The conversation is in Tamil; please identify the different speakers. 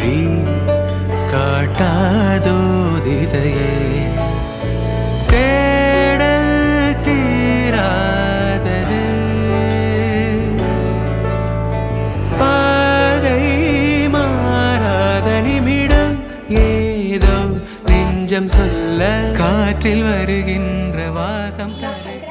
Speaker 1: வழி காட்டாதோ திசையே. தேடல் தீராதது. பாதை மாறாத நிமிடம் ஏதோ நெஞ்சம் சொல்ல காற்றில் வருகின்ற வாசம். தர